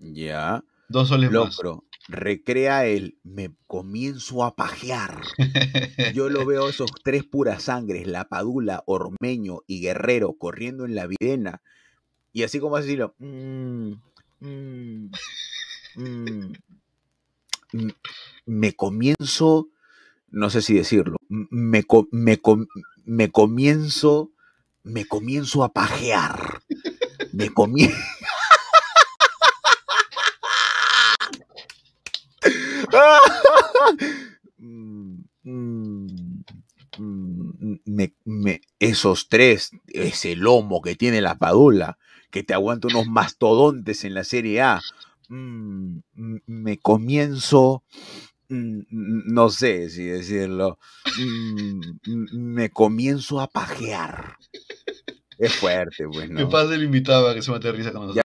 Ya. Dos soles más. Recrea el me comienzo a pajear. Yo lo veo esos tres puras sangres, La Padula, Ormeño y Guerrero corriendo en la videna. Y así como así lo. mm, mm, mm, me comienzo. No sé si decirlo. Me, me, com- me comienzo. Me comienzo a pajear. Me comienzo. Mm, mm, mm, me- me- esos tres, ese lomo que tiene la padula, que te aguanta unos mastodontes en la Serie A. mm, mm, me comienzo, mm, mm, no sé si decirlo, mm, mm, me comienzo a pajear. Es fuerte, pues, Que ¿no? pase el invitado a que se mate de risa con nosotros.